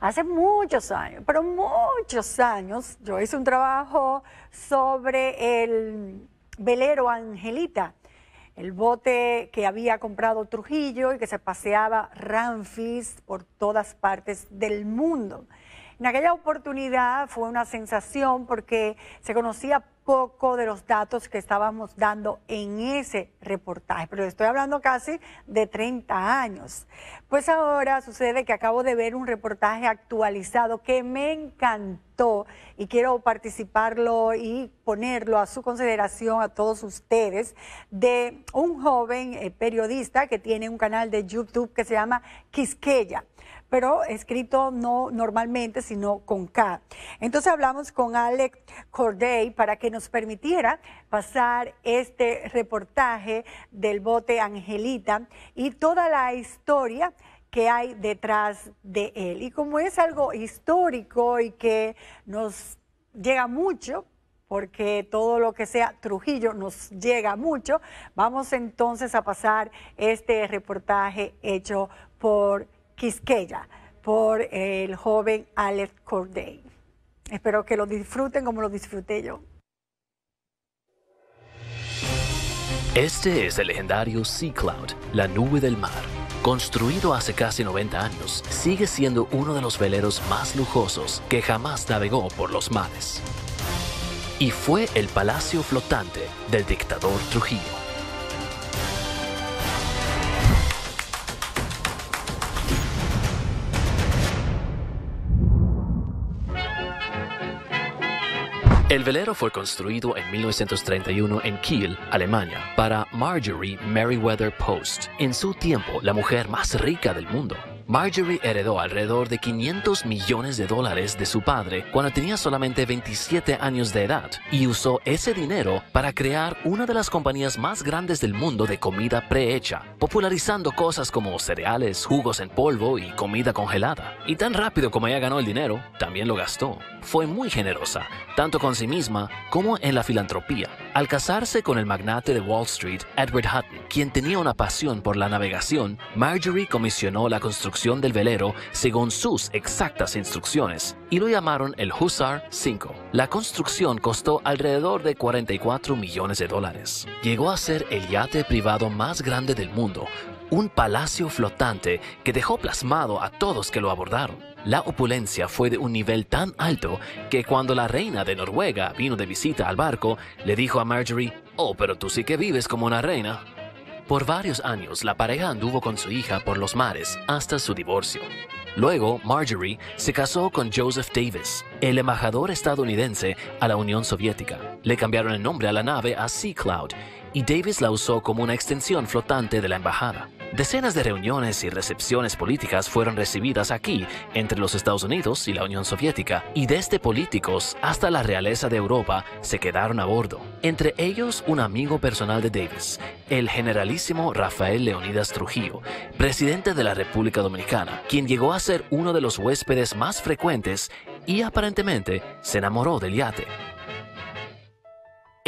Hace muchos años, pero muchos años, yo hice un trabajo sobre el velero Angelita, el bote que había comprado Trujillo y que se paseaba Ramfis por todas partes del mundo. En aquella oportunidad fue una sensación porque se conocía poco de los datos que estábamos dando en ese reportaje, pero estoy hablando casi de 30 años. Pues ahora sucede que acabo de ver un reportaje actualizado que me encantó y quiero participarlo y ponerlo a su consideración a todos ustedes de un joven eh, periodista que tiene un canal de YouTube que se llama Quisqueya pero escrito no normalmente, sino con K. Entonces hablamos con Alex Corday para que nos permitiera pasar este reportaje del bote Angelita y toda la historia que hay detrás de él. Y como es algo histórico y que nos llega mucho, porque todo lo que sea Trujillo nos llega mucho, vamos entonces a pasar este reportaje hecho por Quisqueya por el joven Alex Corday. Espero que lo disfruten como lo disfruté yo. Este es el legendario Sea Cloud, la nube del mar. Construido hace casi 90 años, sigue siendo uno de los veleros más lujosos que jamás navegó por los mares. Y fue el palacio flotante del dictador Trujillo. El velero fue construido en 1931 en Kiel, Alemania, para Marjorie Merriweather Post, en su tiempo la mujer más rica del mundo. Marjorie heredó alrededor de 500 millones de dólares de su padre cuando tenía solamente 27 años de edad y usó ese dinero para crear una de las compañías más grandes del mundo de comida prehecha, popularizando cosas como cereales, jugos en polvo y comida congelada. Y tan rápido como ella ganó el dinero, también lo gastó. Fue muy generosa, tanto con sí misma como en la filantropía. Al casarse con el magnate de Wall Street, Edward Hutton, quien tenía una pasión por la navegación, Marjorie comisionó la construcción del velero según sus exactas instrucciones y lo llamaron el Hussar 5. La construcción costó alrededor de 44 millones de dólares. Llegó a ser el yate privado más grande del mundo, un palacio flotante que dejó plasmado a todos que lo abordaron. La opulencia fue de un nivel tan alto que cuando la reina de Noruega vino de visita al barco, le dijo a Marjorie, Oh, pero tú sí que vives como una reina. Por varios años la pareja anduvo con su hija por los mares hasta su divorcio. Luego, Marjorie se casó con Joseph Davis, el embajador estadounidense a la Unión Soviética. Le cambiaron el nombre a la nave a Sea Cloud y Davis la usó como una extensión flotante de la embajada. Decenas de reuniones y recepciones políticas fueron recibidas aquí entre los Estados Unidos y la Unión Soviética, y desde políticos hasta la realeza de Europa se quedaron a bordo. Entre ellos un amigo personal de Davis, el generalísimo Rafael Leonidas Trujillo, presidente de la República Dominicana, quien llegó a ser uno de los huéspedes más frecuentes y aparentemente se enamoró del yate.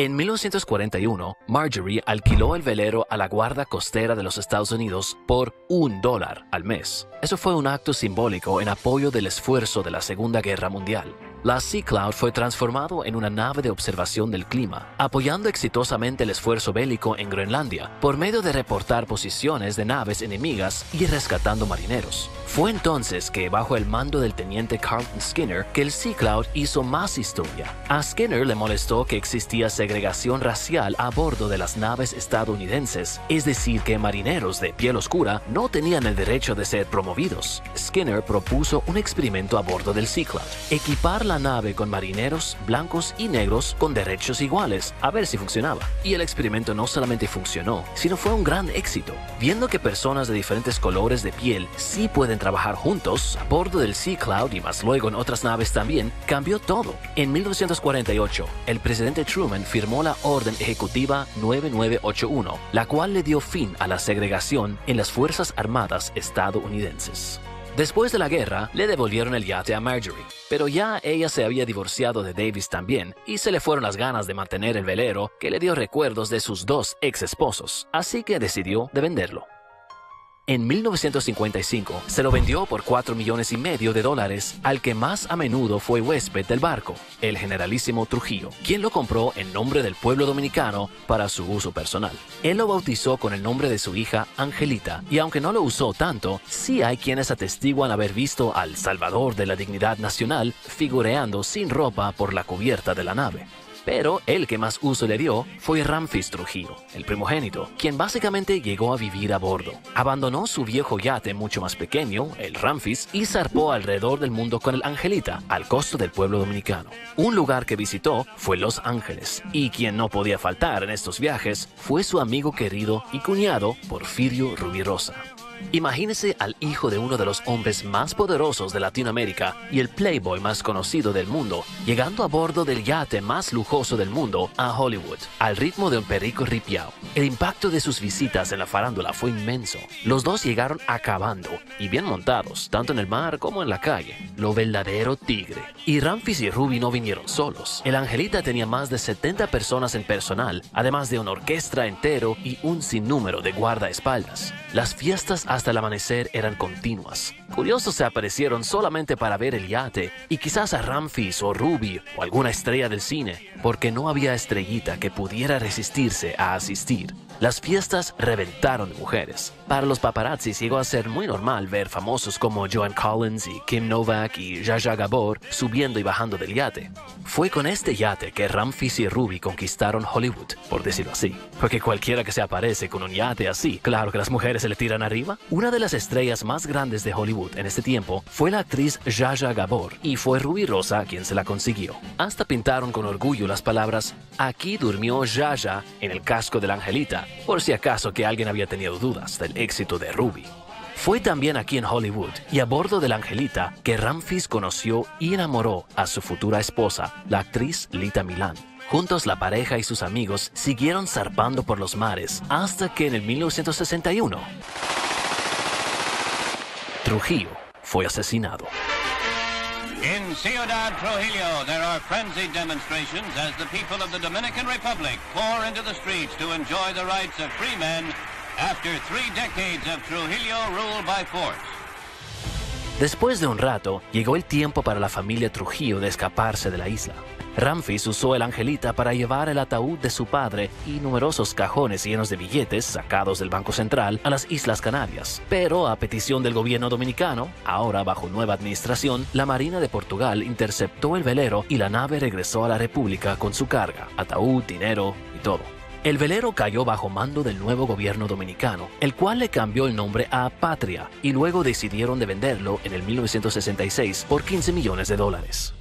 En 1941, Marjorie alquiló el velero a la Guardia Costera de los Estados Unidos por un dólar al mes. Eso fue un acto simbólico en apoyo del esfuerzo de la Segunda Guerra Mundial. La Sea Cloud fue transformado en una nave de observación del clima, apoyando exitosamente el esfuerzo bélico en Groenlandia por medio de reportar posiciones de naves enemigas y rescatando marineros. Fue entonces que, bajo el mando del teniente Carlton Skinner, que el Sea Cloud hizo más historia. A Skinner le molestó que existía segregación racial a bordo de las naves estadounidenses, es decir, que marineros de piel oscura no tenían el derecho de ser promovidos. Skinner propuso un experimento a bordo del Sea Cloud, equipar la nave con marineros blancos y negros con derechos iguales, a ver si funcionaba. Y el experimento no solamente funcionó, sino fue un gran éxito, viendo que personas de diferentes colores de piel sí pueden trabajar juntos a bordo del Sea Cloud y más luego en otras naves también, cambió todo. En 1948, el presidente Truman firmó la Orden Ejecutiva 9981, la cual le dio fin a la segregación en las Fuerzas Armadas estadounidenses. Después de la guerra, le devolvieron el yate a Marjorie, pero ya ella se había divorciado de Davis también, y se le fueron las ganas de mantener el velero que le dio recuerdos de sus dos ex esposos, así que decidió de venderlo. En 1955 se lo vendió por 4 millones y medio de dólares al que más a menudo fue huésped del barco, el generalísimo Trujillo, quien lo compró en nombre del pueblo dominicano para su uso personal. Él lo bautizó con el nombre de su hija Angelita y aunque no lo usó tanto, sí hay quienes atestiguan haber visto al Salvador de la dignidad nacional figureando sin ropa por la cubierta de la nave. Pero el que más uso le dio fue Ramfis Trujillo, el primogénito, quien básicamente llegó a vivir a bordo. Abandonó su viejo yate mucho más pequeño, el Ramfis, y zarpó alrededor del mundo con el Angelita, al costo del pueblo dominicano. Un lugar que visitó fue Los Ángeles, y quien no podía faltar en estos viajes fue su amigo querido y cuñado Porfirio Rubirosa. Imagínese al hijo de uno de los hombres más poderosos de Latinoamérica y el playboy más conocido del mundo, llegando a bordo del yate más lujoso del mundo a Hollywood, al ritmo de un perico ripiao. El impacto de sus visitas en la farándula fue inmenso. Los dos llegaron acabando y bien montados, tanto en el mar como en la calle. Lo verdadero tigre. Y Ramfis y Ruby no vinieron solos. El Angelita tenía más de 70 personas en personal, además de una orquesta entero y un sinnúmero de guardaespaldas. Las fiestas hasta el amanecer eran continuas. Curiosos se aparecieron solamente para ver el yate y quizás a Ramfis o Ruby o alguna estrella del cine, porque no había estrellita que pudiera resistirse a asistir. Las fiestas reventaron de mujeres. Para los paparazzis llegó a ser muy normal ver famosos como Joan Collins y Kim Novak y Jaja Gabor subiendo y bajando del yate. Fue con este yate que Ramfis y Ruby conquistaron Hollywood, por decirlo así. Porque cualquiera que se aparece con un yate así, claro que las mujeres se le tiran arriba. Una de las estrellas más grandes de Hollywood en este tiempo fue la actriz Jaja Gabor y fue Ruby Rosa quien se la consiguió. Hasta pintaron con orgullo las palabras Aquí durmió Jaja en el casco de la Angelita por si acaso que alguien había tenido dudas del éxito de Ruby. Fue también aquí en Hollywood y a bordo de la Angelita que Ramfis conoció y enamoró a su futura esposa, la actriz Lita Milan. Juntos la pareja y sus amigos siguieron zarpando por los mares hasta que en el 1961 Trujillo fue asesinado. In Ciudad Trujillo, there are frenzied demonstrations as the people of the Dominican Republic pour into the streets to enjoy the rights of free men after three decades of Trujillo rule by force. Después de un rato, llegó el tiempo para la familia Trujillo de escaparse de la isla. Ramfis usó el Angelita para llevar el ataúd de su padre y numerosos cajones llenos de billetes sacados del Banco Central a las Islas Canarias. Pero a petición del gobierno dominicano, ahora bajo nueva administración, la Marina de Portugal interceptó el velero y la nave regresó a la República con su carga, ataúd, dinero y todo. El velero cayó bajo mando del nuevo gobierno dominicano, el cual le cambió el nombre a Patria y luego decidieron de venderlo en el 1966 por 15 millones de dólares.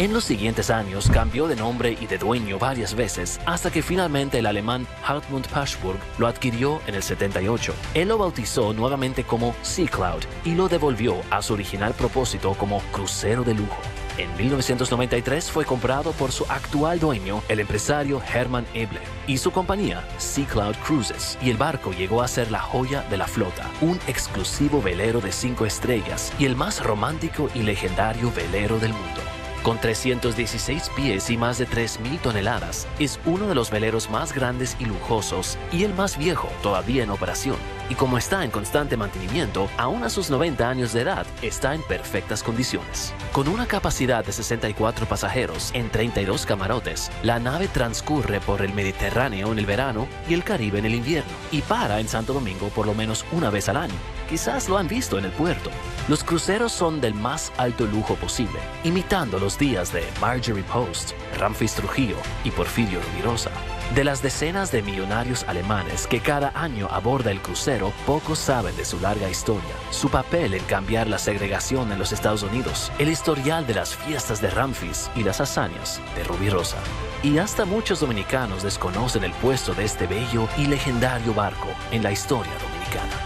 En los siguientes años cambió de nombre y de dueño varias veces hasta que finalmente el alemán Hartmut Paschburg lo adquirió en el 78. Él lo bautizó nuevamente como Sea Cloud y lo devolvió a su original propósito como crucero de lujo. En 1993 fue comprado por su actual dueño, el empresario Hermann Eble, y su compañía, Sea Cloud Cruises, y el barco llegó a ser la joya de la flota, un exclusivo velero de cinco estrellas y el más romántico y legendario velero del mundo. Con 316 pies y más de 3.000 toneladas, es uno de los veleros más grandes y lujosos y el más viejo todavía en operación. Y como está en constante mantenimiento, aún a sus 90 años de edad, está en perfectas condiciones. Con una capacidad de 64 pasajeros en 32 camarotes, la nave transcurre por el Mediterráneo en el verano y el Caribe en el invierno, y para en Santo Domingo por lo menos una vez al año. Quizás lo han visto en el puerto. Los cruceros son del más alto lujo posible, imitando los días de Marjorie Post, Ramfis Trujillo y Porfirio Rubirosa. De las decenas de millonarios alemanes que cada año aborda el crucero, pocos saben de su larga historia, su papel en cambiar la segregación en los Estados Unidos, el historial de las fiestas de Ramfis y las hazañas de Rubirosa. Y hasta muchos dominicanos desconocen el puesto de este bello y legendario barco en la historia dominicana.